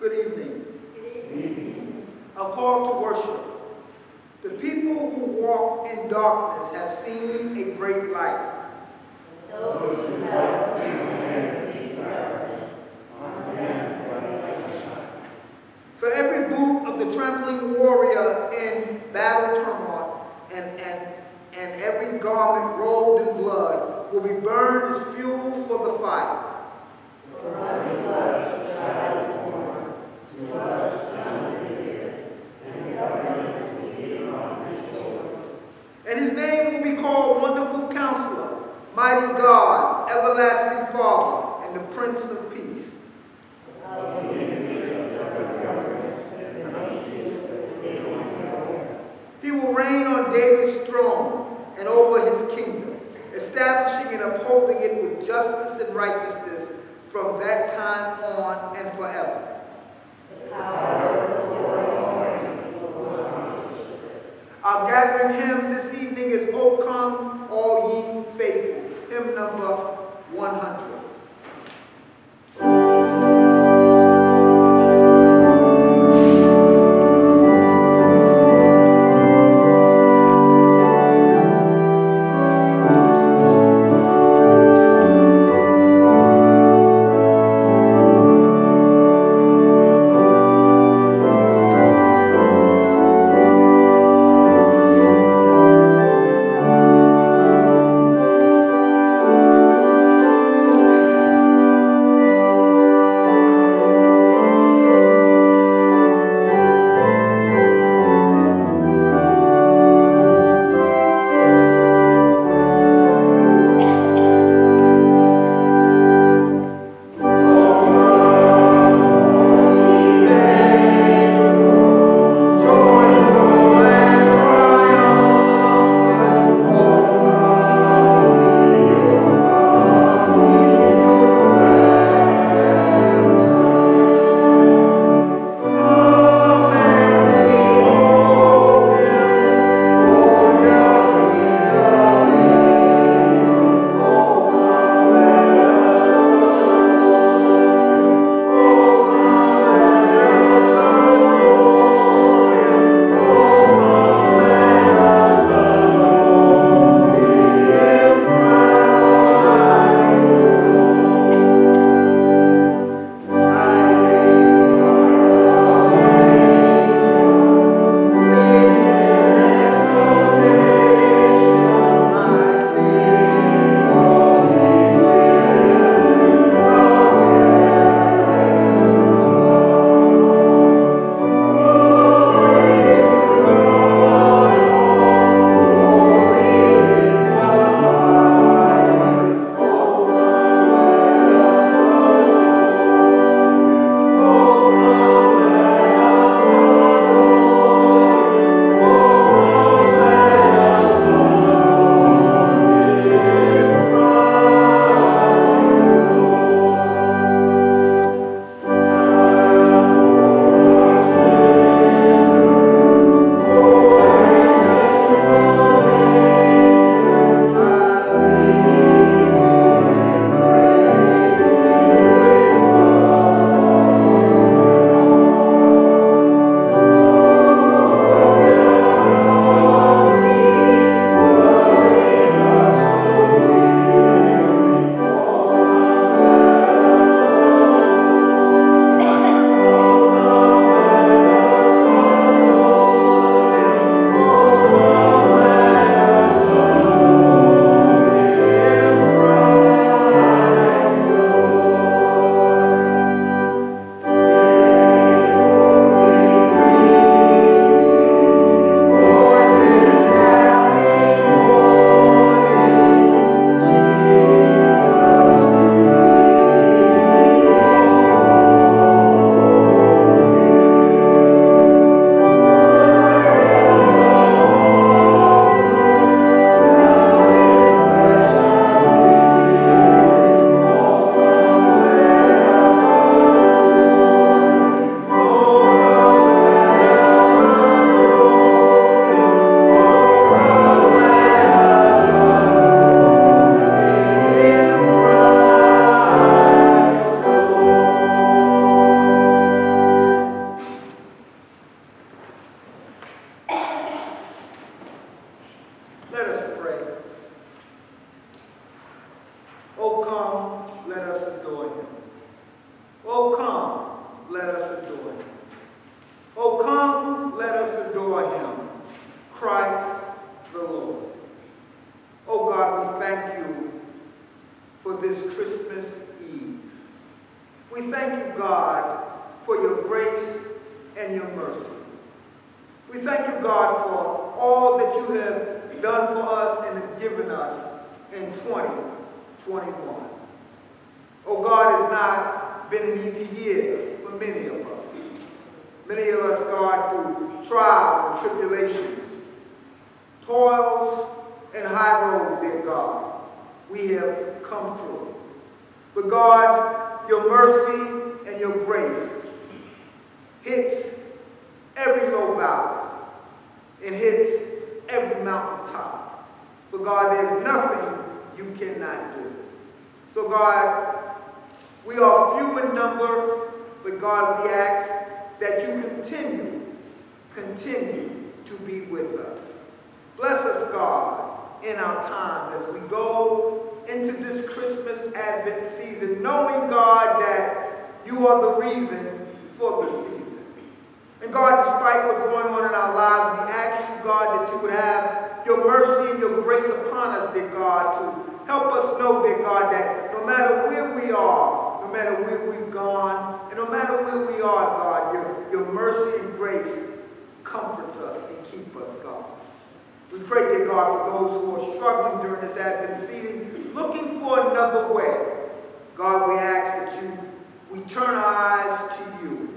Good evening. A call to worship. The people who walk in darkness have seen a great light. For every boot of the trampling warrior in battle turmoil and, and, and every garment rolled in blood will be burned as fuel 100. Thank you, God, for your grace and your mercy. We thank you, God, for all that you have done for us and have given us in 2021. Oh God, it's not been an easy year for many of us. Many of us, God, through trials and tribulations, toils and high roads, dear God, we have come through. But God, your mercy and your grace hits every low valley and hits every mountaintop. For God, there's nothing you cannot do. So God, we are few in number, but God, we ask that you continue, continue to be with us. Bless us, God, in our time as we go into this Christmas Advent season, knowing, God, that you are the reason for the season. And God, despite what's going on in our lives, we ask you, God, that you would have your mercy and your grace upon us, dear God, to help us know, dear God, that no matter where we are, no matter where we've gone, and no matter where we are, God, your, your mercy and grace comforts us and keep us, God. We pray, dear God, for those who are struggling during this Advent season, looking for another way. God, we ask that you, we turn our eyes to you.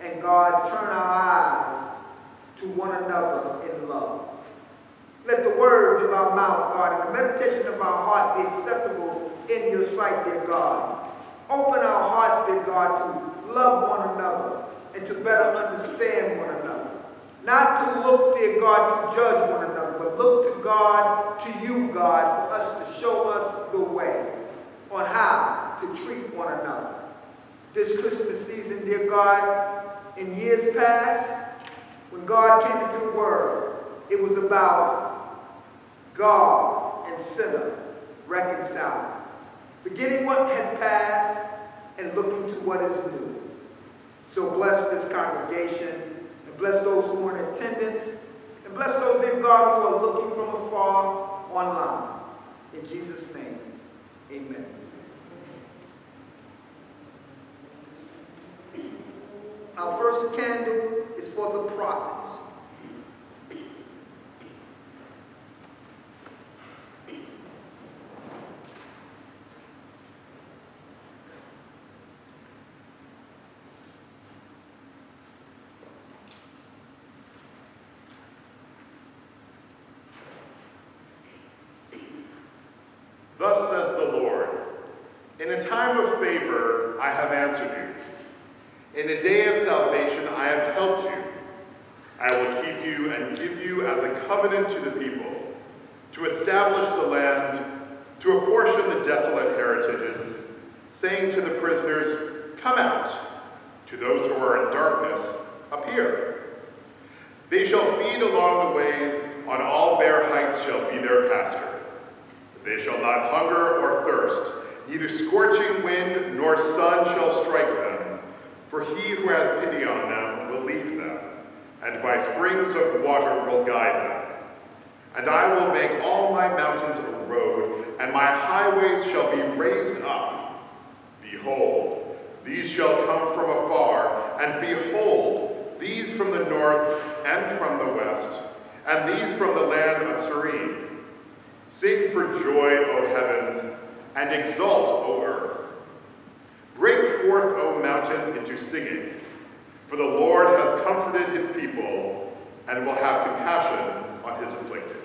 And God, turn our eyes to one another in love. Let the words of our mouth, God, and the meditation of our heart be acceptable in your sight, dear God. Open our hearts, dear God, to love one another and to better understand one another. Not to look, dear God, to judge one another, but look to God, to you, God, for us to show us the way on how to treat one another. This Christmas season, dear God, in years past, when God came into the world, it was about God and sinner reconciling, forgetting what had passed and looking to what is new. So bless this congregation and bless those who are in attendance and bless those, dear God, who are looking from afar online. In Jesus' name, amen. Our first candle is for the prophets. Thus says the Lord, In a time of favor I have answered you. In the day of salvation I have helped you. I will keep you and give you as a covenant to the people, to establish the land, to apportion the desolate heritages, saying to the prisoners, Come out. To those who are in darkness, appear. They shall feed along the ways, on all bare heights shall be their pasture. They shall not hunger or thirst, neither scorching wind nor sun shall strike them. For he who has pity on them will lead them, and by springs of water will guide them. And I will make all my mountains a road, and my highways shall be raised up. Behold, these shall come from afar, and behold, these from the north and from the west, and these from the land of Syene. Sing for joy, O heavens, and exult, O earth. Break forth, O mountains, into singing, for the Lord has comforted his people and will have compassion on his afflicted.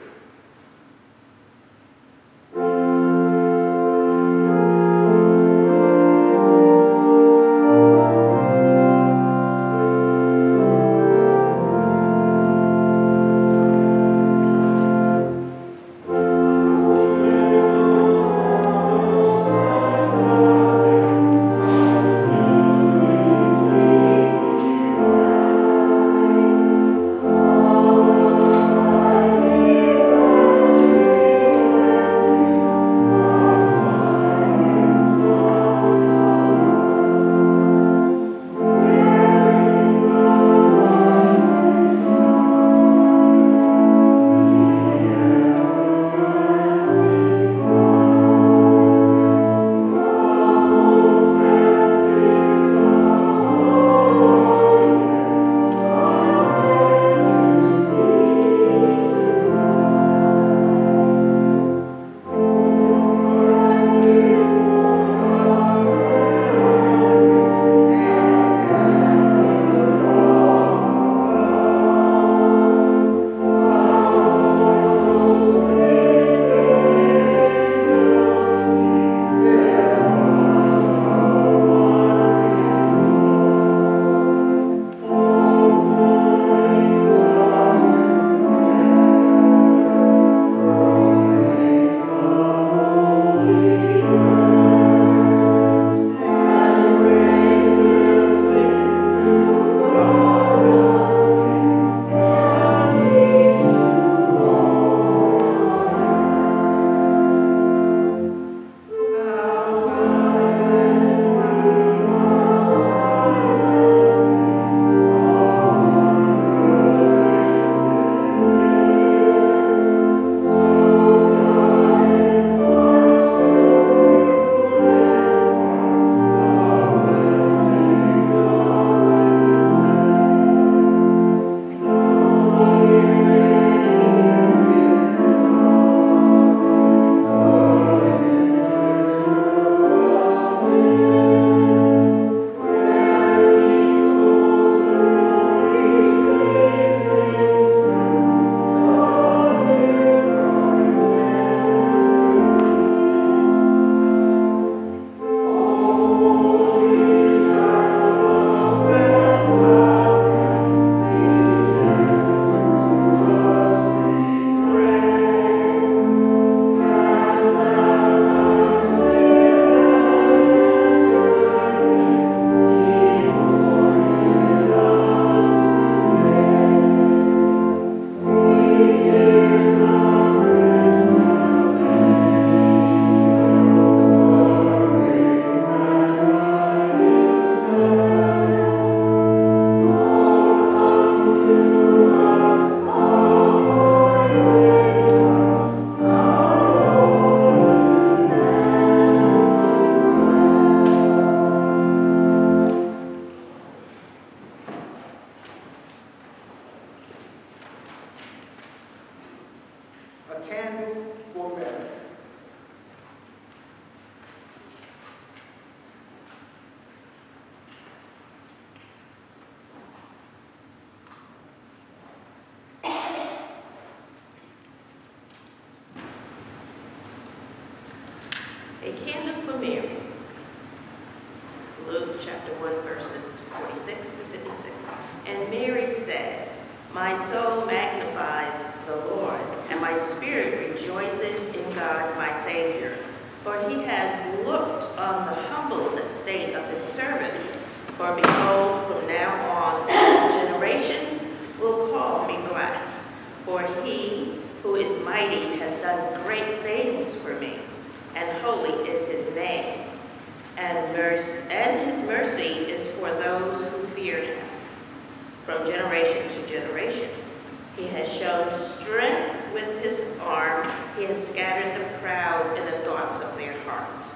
Shown strength with his arm. He has scattered the proud in the thoughts of their hearts.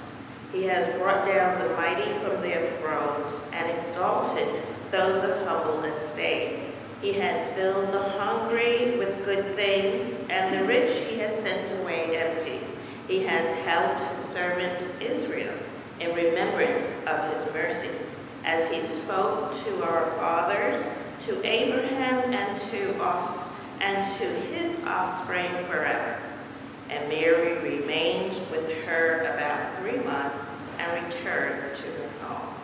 He has brought down the mighty from their thrones and exalted those of humble estate. He has filled the hungry with good things, and the rich he has sent away empty. He has helped his servant Israel in remembrance of his mercy, as he spoke to our fathers, to Abraham and to us, and to his offspring forever. And Mary remained with her about three months and returned to her home.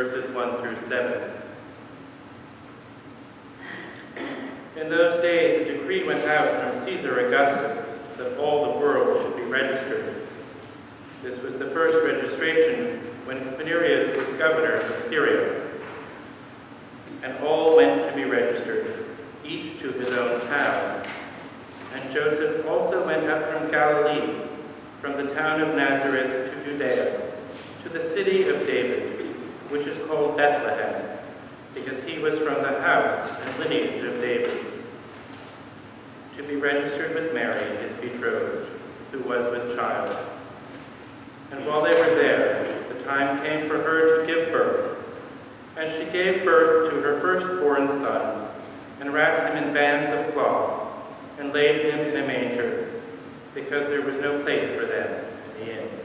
verses 1 through 7. In those days, a decree went out from Caesar Augustus that all the world should be registered. This was the first registration when Quirinius was governor of Syria. And all went to be registered, each to his own town. And Joseph also went up from Galilee, from the town of Nazareth to Judea, to the city of David which is called Bethlehem, because he was from the house and lineage of David, to be registered with Mary, his betrothed, who was with child. And while they were there, the time came for her to give birth. And she gave birth to her firstborn son, and wrapped him in bands of cloth, and laid him in a manger, because there was no place for them in the inn.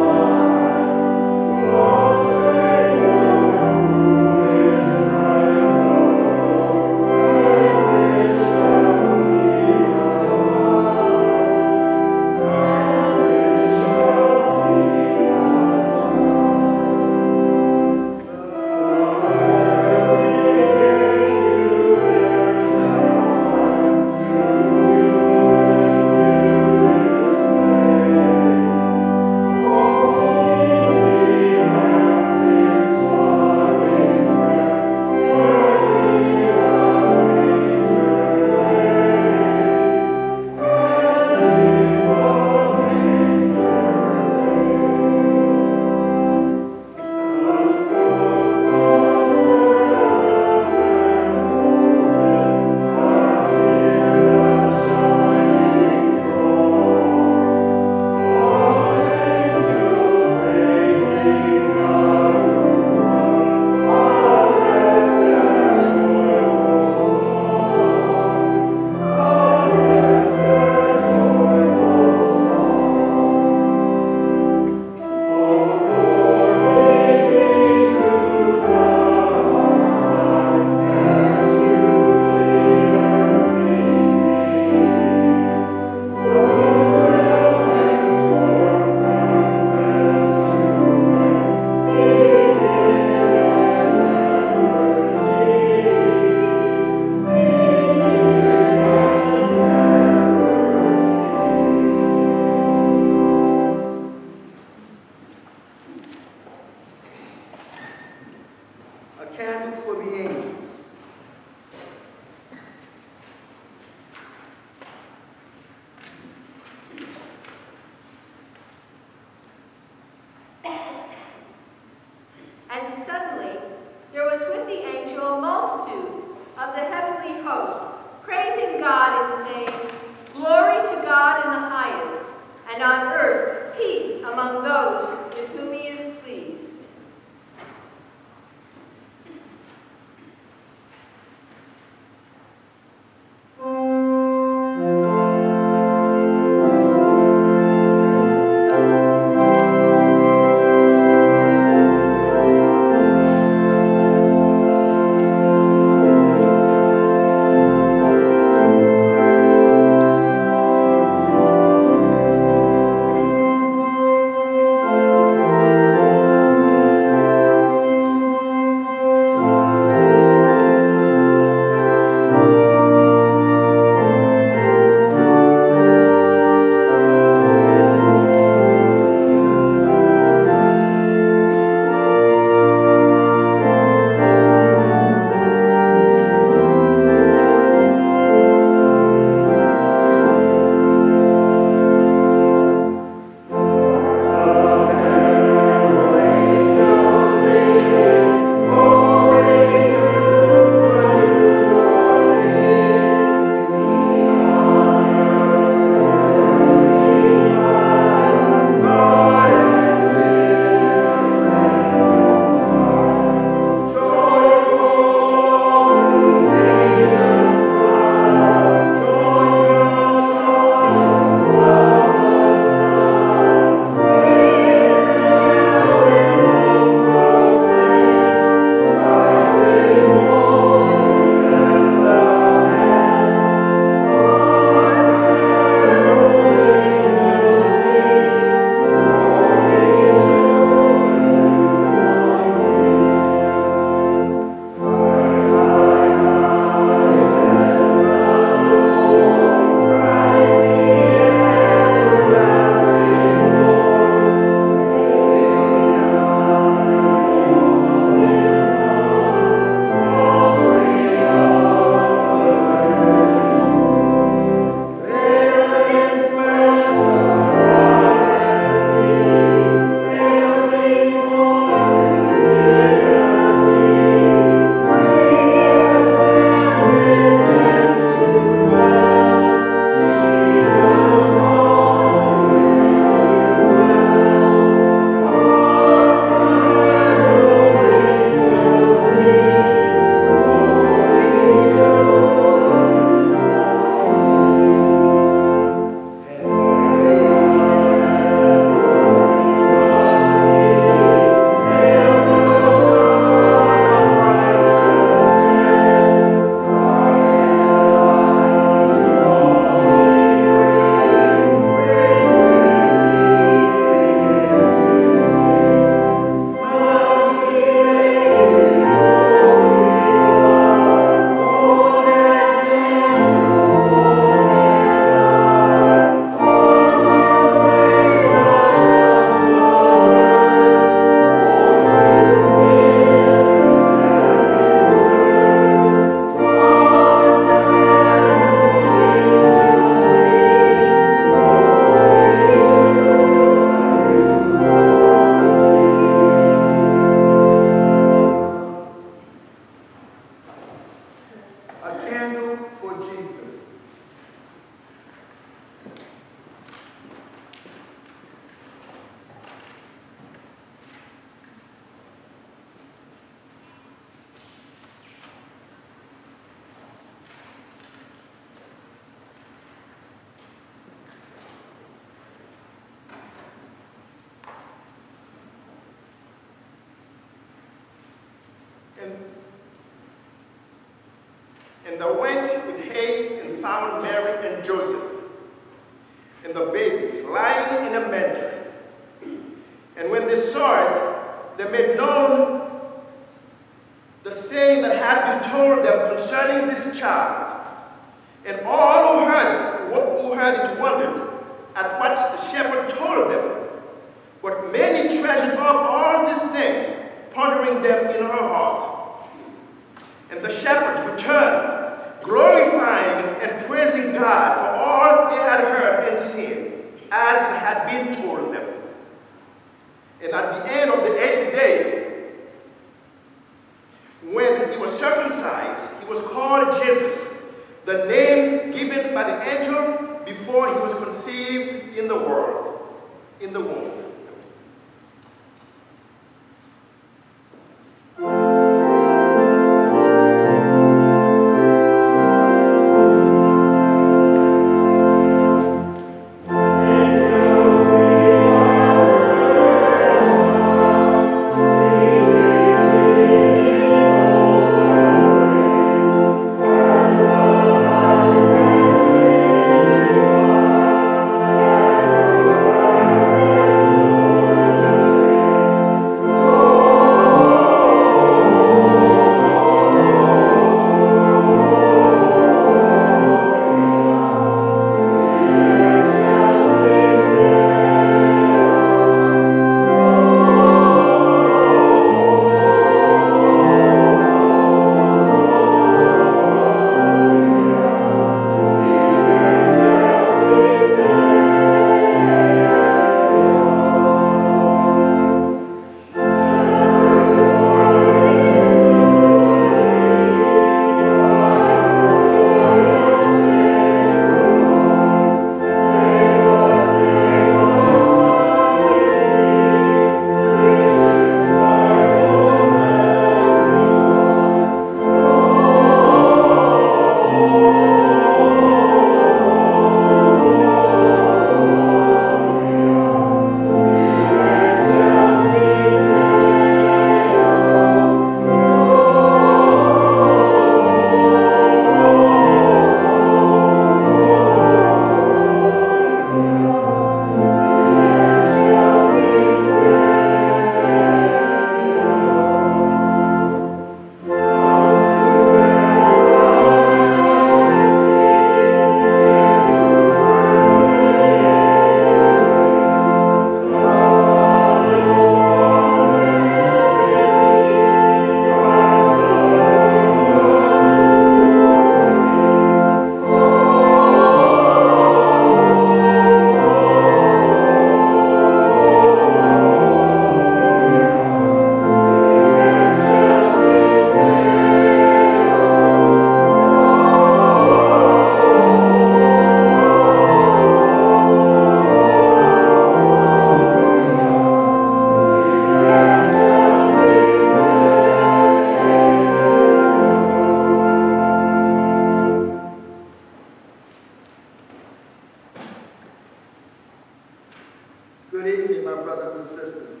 Good evening, my brothers and sisters.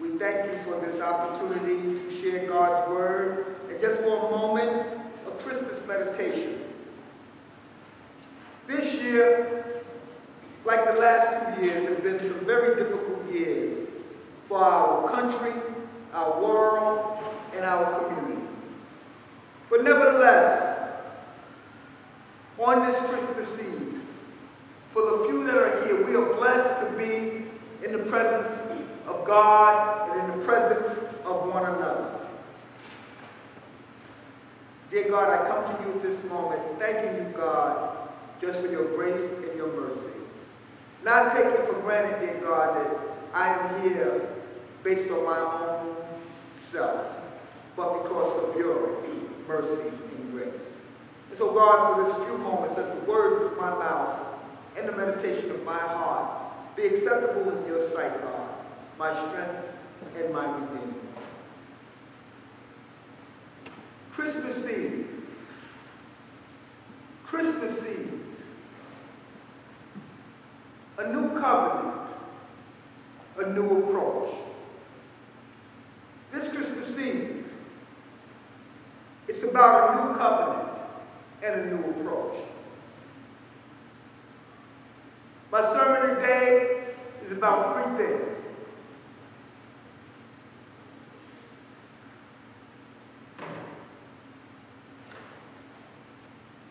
We thank you for this opportunity to share God's word. And just for a moment, a Christmas meditation. This year, like the last two years, have been some very difficult years for our country, our world, and our community. But nevertheless, on this Christmas Eve, for the few that are here, we are blessed to be in the presence of God and in the presence of one another. Dear God, I come to you at this moment thanking you, God, just for your grace and your mercy. Not taking for granted, dear God, that I am here based on my own self, but because of your mercy and grace. And so, God, for this few moments, let the words of my mouth and the meditation of my heart be acceptable in your sight, God, my strength and my redeemer. Christmas Eve. Christmas Eve. A new covenant. A new approach. This Christmas Eve, it's about a new covenant and a new approach. My sermon today is about three things.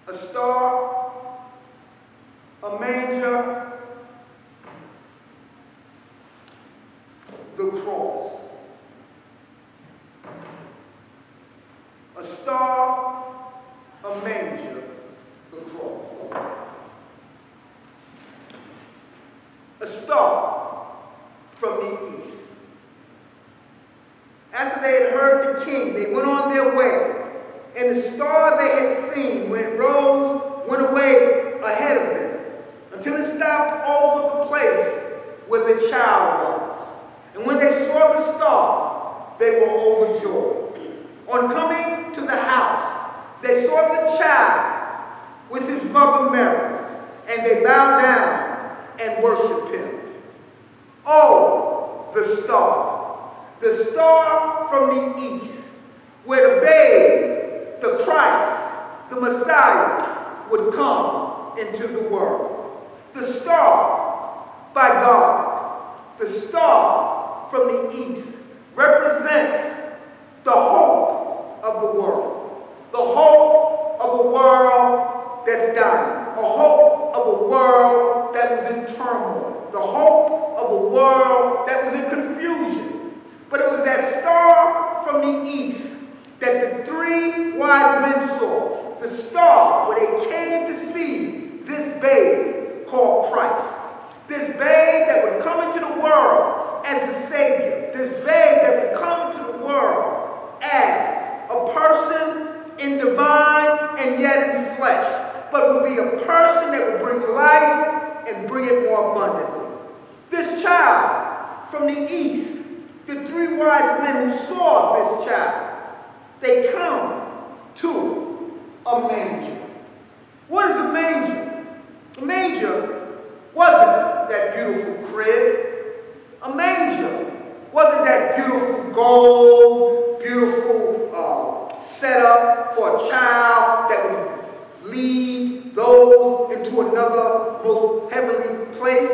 A star, a manger, the cross. a star, a manger, the cross. A star from the east. After they had heard the king, they went on their way. And the star they had seen when it rose went away ahead of them until it stopped over the place where the child was. And when they saw the star, they were overjoyed. On coming to the house, they saw the child with his mother Mary, and they bowed down and worship him. Oh, the star, the star from the east, where the babe, the Christ, the Messiah, would come into the world. The star by God, the star from the east, represents the hope of the world, the hope of a world that's dying, a hope of a world that was in turmoil, the hope of a world that was in confusion. But it was that star from the east that the three wise men saw, the star where they came to see this babe called Christ. This babe that would come into the world as the Savior. This babe that would come into the world as a person in divine and yet in flesh, but would be a person that would bring life and bring it more abundantly. This child from the east, the three wise men who saw this child, they come to a manger. What is a manger? A manger wasn't that beautiful crib. A manger wasn't that beautiful gold, beautiful uh, setup for a child that would lead those into another most heavenly place.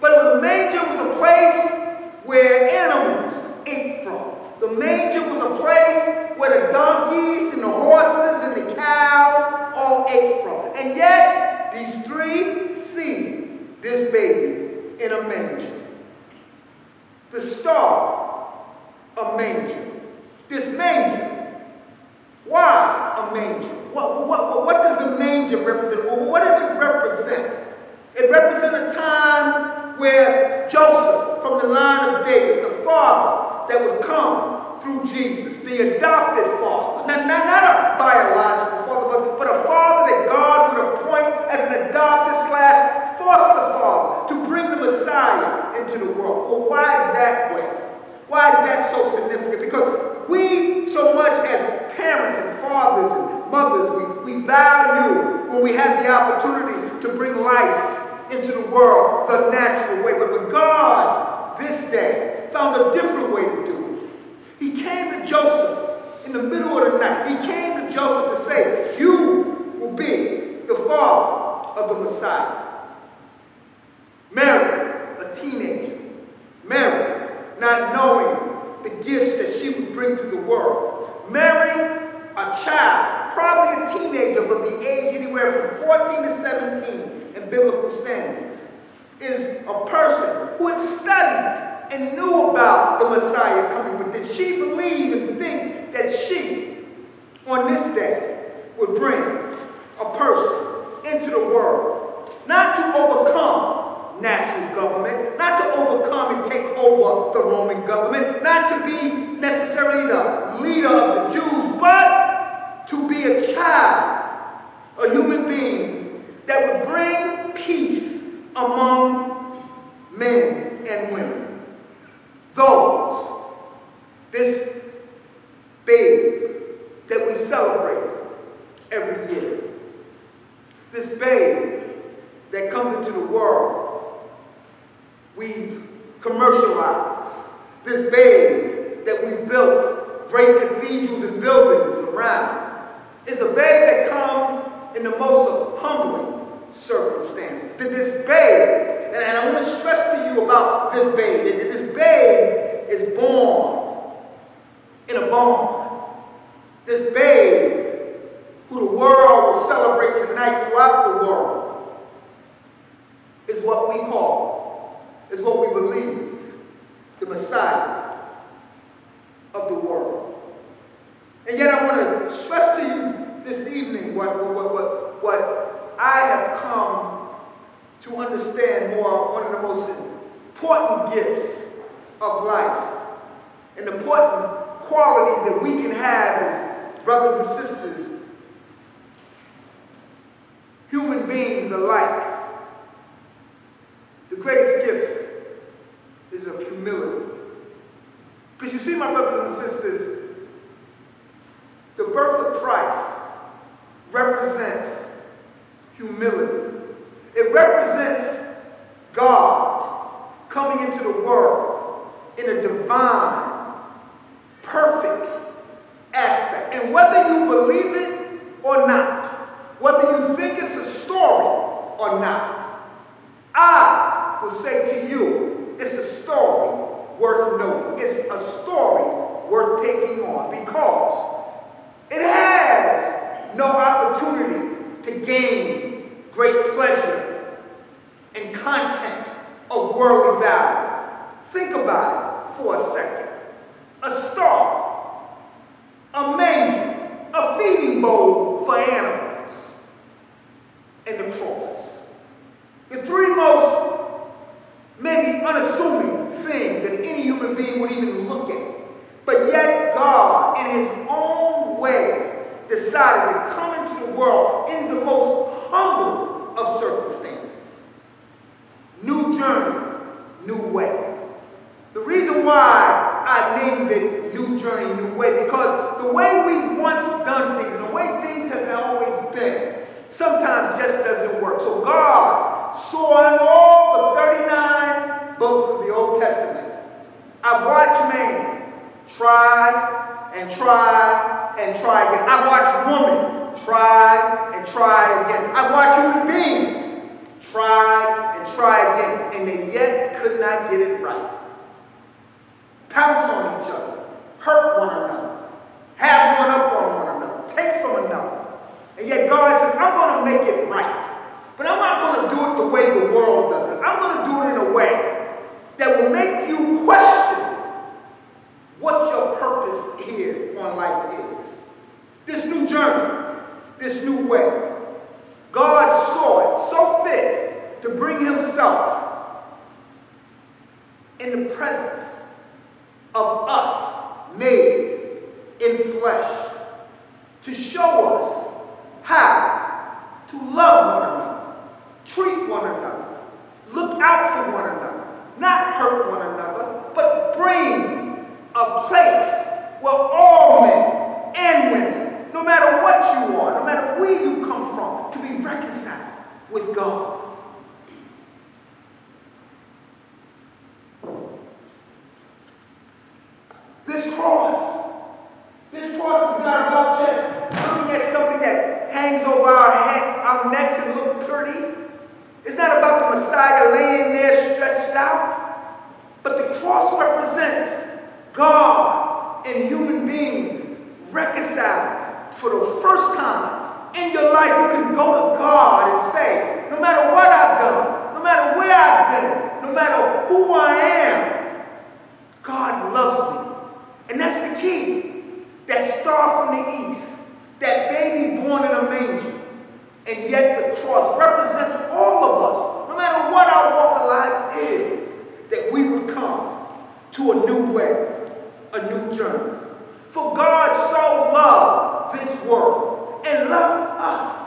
But a manger was a place where animals ate from. The manger was a place where the donkeys and the horses and the cows all ate from. And yet, these three see this baby in a manger. The star, a manger. This manger, why a manger? What, what, what, does the manger represent? Well, what does it represent? It represents a time where Joseph, from the line of David, the father that would come through Jesus, the adopted father, not, not, not a biological father, but, but a father that God would appoint as an adopted slash foster father to bring the Messiah into the world. Well, why that way? Why is that so significant? Because we, so much as parents and fathers and mothers, we, we value when we have the opportunity to bring life into the world the natural way. But when God, this day, found a different way to do it, He came to Joseph in the middle of the night. He came to Joseph to say, You will be the father of the Messiah. Mary, a teenager. Mary, not knowing the gifts that she would bring to the world. Mary, a child, probably a teenager, but the age anywhere from 14 to 17 in biblical standards, is a person who had studied and knew about the Messiah coming. But did she believe and think that she, on this day, would bring a person into the world, not to overcome natural government, not to overcome and take over the Roman government, not to be necessarily the leader of the Jews, but to be a child, a human being that would bring peace among men and women. Those, this babe that we celebrate every year, this babe that comes into the world, we've commercialized. This babe that we've built great cathedrals and buildings around is a babe that comes in the most humbling circumstances. That this babe, and I want to stress to you about this babe, that this babe is born in a barn. This babe who the world will celebrate tonight throughout the world is what we call, is what we believe, the Messiah of the world. And yet I want to stress to you this evening what, what, what, what I have come to understand more, one of the most important gifts of life and important qualities that we can have as brothers and sisters, human beings alike. The greatest gift is of humility. Because you see, my brothers and sisters, the birth of Christ represents humility. It represents God coming into the world in a divine, perfect aspect. And whether you believe it or not, whether you think it's a story or not, I will say to you, it's a story worth noting. It's a story worth taking on because it has no opportunity to gain great pleasure and content of worldly value. Think about it for a second. A star, a manger, a feeding bowl for animals, and the cross. The three most maybe unassuming things that any human being would even look at. But yet God, in his own way, decided to come into the world in the most humble of circumstances. New journey, new way. The reason why I named it New Journey, New Way, because the way we've once done things and the way things have always been sometimes just doesn't work. So God saw in all the 39 books of the Old Testament, I've watched man try and try and try again. I watched women try and try again. I watched human beings try and try again, and they yet could not get it right. Pounce on each other, hurt one another, have one up on one another, take from another. And yet God says, I'm going to make it right. But I'm not going to do it the way the world does it. I'm going to do it in a way that will make you question what your purpose here on life is. This new journey, this new way. God saw it so fit to bring himself in the presence of us made in flesh to show us how to love one another, treat one another, look out for one another, not hurt one another, but bring a place where all men and women, no matter what you are, no matter where you come from, to be reconciled with God. This cross, this cross is not about just looking at something that hangs over our head, our necks and look pretty. It's not about the Messiah laying there stretched out, but the cross represents God and human beings reconciled. For the first time in your life, you can go to God and say, no matter what I've done, no matter where I've been, no matter who I am, God loves me. And that's the key. That star from the east, that baby born in a manger, and yet the cross represents all of us, no matter what our walk of life is, that we would come to a new way, a new journey. For God so loved this world and loved us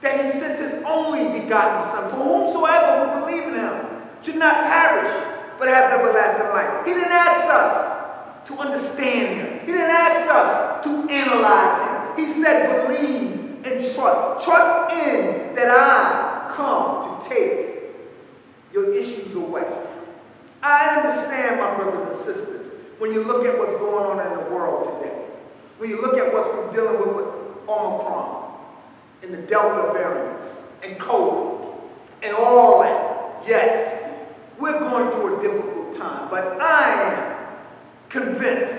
that he sent his only begotten Son, for whomsoever would believe in him should not perish, but have everlasting life. He didn't ask us to understand him. He didn't ask us to analyze him. He said, believe and trust. Trust in that I come to take your issues away. I understand, my brothers and sisters, when you look at what's going on in the world today, when you look at what we're dealing with with Omicron and the Delta variants and COVID and all that, yes, we're going through a difficult time, but I am convinced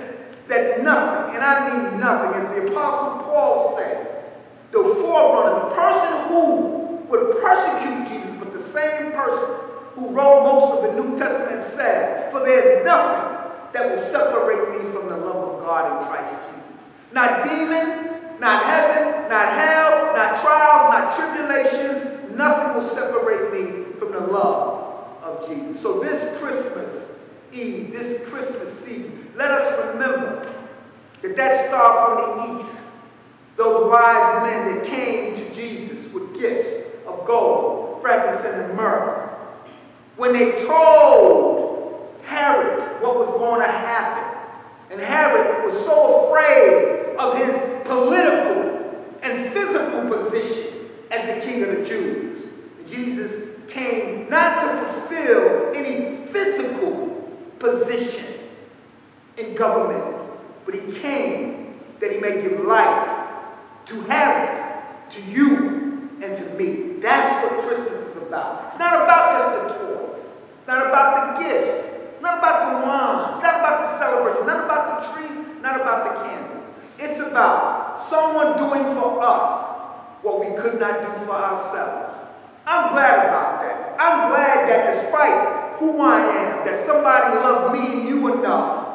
that nothing, and I mean nothing, as the Apostle Paul said, the forerunner, the person who would persecute Jesus, but the same person who wrote most of the New Testament said, For there is nothing that will separate me from the love of God in Christ Jesus. Not demon, not heaven, not hell, not trials, not tribulations. Nothing will separate me from the love of Jesus. So this Christmas Eve, this Christmas season, let us remember that that star from the east, those wise men that came to Jesus with gifts of gold, frankincense, and myrrh, when they told Herod what was going to happen, and Herod was so afraid of his political and physical position as the king of the Jews. Jesus came not to fulfill any physical position in government, but he came that he may give life to Herod, to you, and to me. That's what Christmas is about. It's not about just the toys. It's not about the gifts. Not about the wine. It's not about the celebration. Not about the trees. Not about the candles. It's about someone doing for us what we could not do for ourselves. I'm glad about that. I'm glad that despite who I am, that somebody loved me and you enough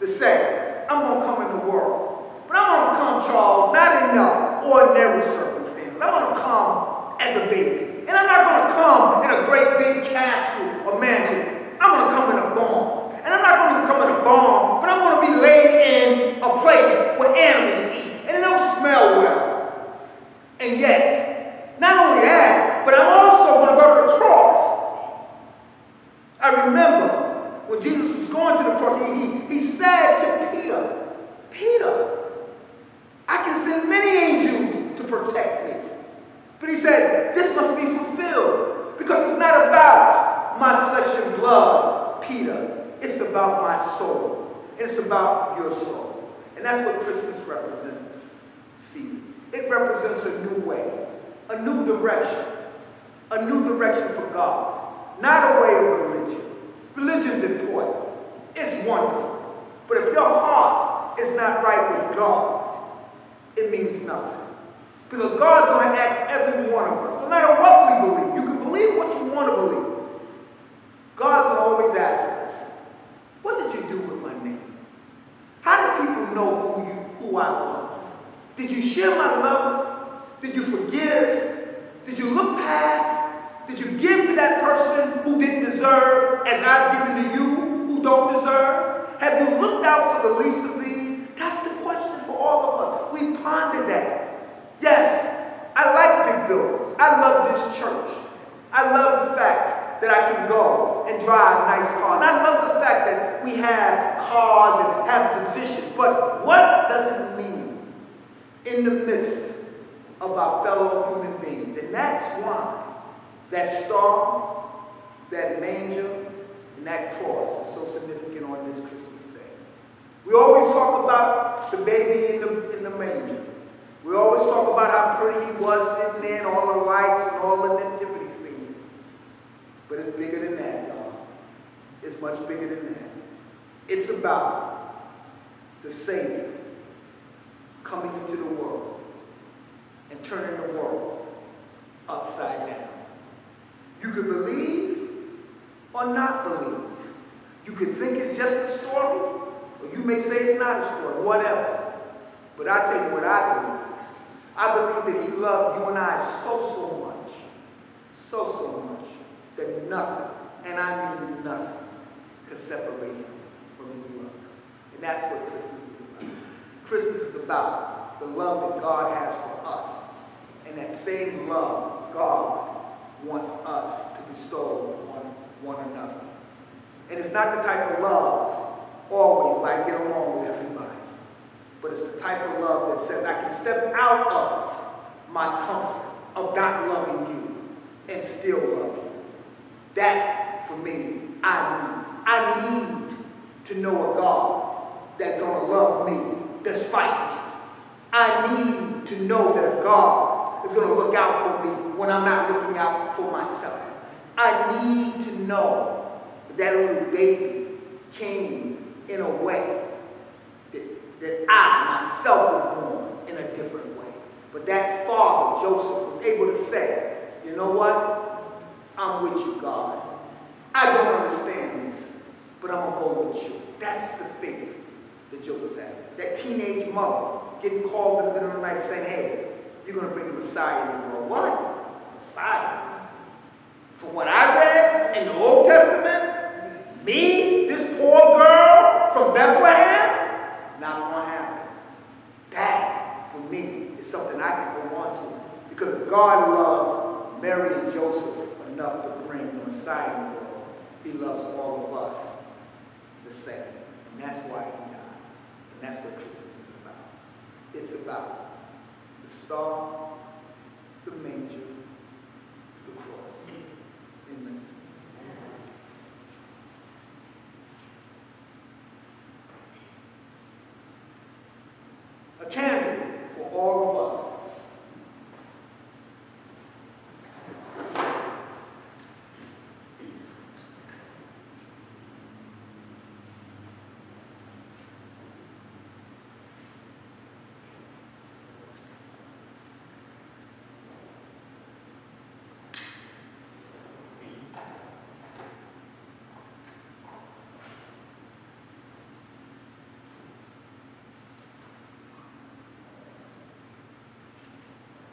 to say, I'm going to come in the world. But I'm going to come, Charles, not in the ordinary circumstances. I'm going to come as a baby. And I'm not going to come in a great big castle or mansion. I'm going to come in a bomb. And I'm not going to come in a bomb, but I'm going to be laid in a place where animals eat. And it don't smell well. And yet, not only that, but I'm also going to go to the cross. I remember when Jesus was going to the cross, he, he, he said to Peter, Peter, I can send many angels to protect me. But he said, this must be fulfilled because it's not about my flesh and blood, Peter. It's about my soul. It's about your soul. And that's what Christmas represents this season. It represents a new way, a new direction, a new direction for God, not a way of religion. Religion's important. It's wonderful. But if your heart is not right with God, it means nothing. Because God's going to ask every one of us, no matter what we believe, you can believe what you want to believe. God's going to always ask us, what did you do with my name? How did people know who, you, who I was? Did you share my love? Did you forgive? Did you look past? Did you give to that person who didn't deserve as I've given to you who don't deserve? Have you looked out for the least of these? That's the question for all of us. We ponder that. Yes, I like big buildings. I love this church. I love the fact that I can go and drive nice cars. I love the fact that we have cars and have positions. But what does it mean in the midst of our fellow human beings? And that's why that star, that manger, and that cross is so significant on this Christmas day. We always talk about the baby in the, in the manger. We always talk about how pretty he was sitting there and all the lights and all the nativity. But it's bigger than that, y'all. It's much bigger than that. It's about the Savior coming into the world and turning the world upside down. You can believe or not believe. You can think it's just a story, or you may say it's not a story, whatever. But I tell you what I believe. I believe that he loved you and I so, so much, so, so much, that nothing, and I mean nothing, could separate him from his love. And that's what Christmas is about. Christmas is about the love that God has for us. And that same love God wants us to bestow on one another. And it's not the type of love always where I get along with everybody. But it's the type of love that says I can step out of my comfort of not loving you and still love you. That, for me, I need. I need to know a God that's going to love me despite me. I need to know that a God is going to look out for me when I'm not looking out for myself. I need to know that little baby came in a way that, that I myself was born in a different way. But that father, Joseph, was able to say, you know what? I'm with you, God. I don't understand this, but I'm going to go with you. That's the faith that Joseph had. That teenage mother getting called in the middle of the night saying, hey, you're going to bring the Messiah in the world. What? Messiah? From what I read in the Old Testament, me, this poor girl from Bethlehem, not going to happen. That, for me, is something I can hold on to. Because God loved Mary and Joseph enough to bring the Messiah in the world. He loves all of us the same. And that's why he died. And that's what Christmas is about. It's about the star, the manger, the cross. Amen. A candle for all of us.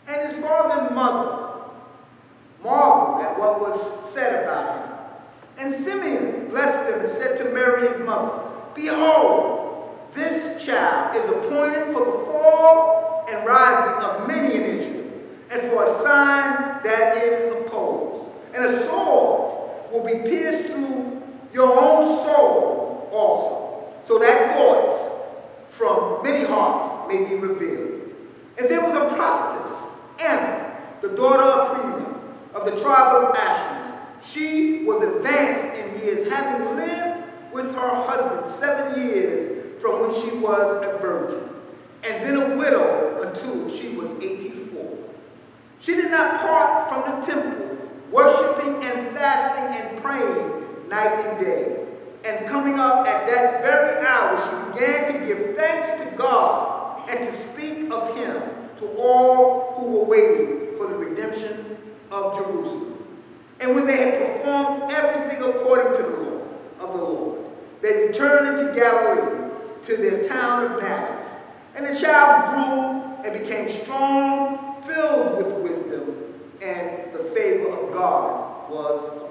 And his father and mother marveled at what was said about him. And Simeon blessed them and said to Mary his mother, Behold, this child is appointed for the fall and rising of many in Israel, and for a sign that is opposed. And a sword will be pierced through your own soul also, so that thoughts from many hearts may be revealed. And there was a prophetess, Anna, the daughter of Premium, of the tribe of Asher. She was advanced in years, having lived with her husband seven years from when she was a virgin, and then a widow until she was 84. She did not part from the temple, worshiping and fasting and praying night and day. And coming up at that very hour, she began to give thanks to God and to speak of him to all who were waiting redemption of Jerusalem. And when they had performed everything according to the law of the Lord, they returned into Galilee to their town of Nazareth. And the child grew and became strong, filled with wisdom, and the favor of God was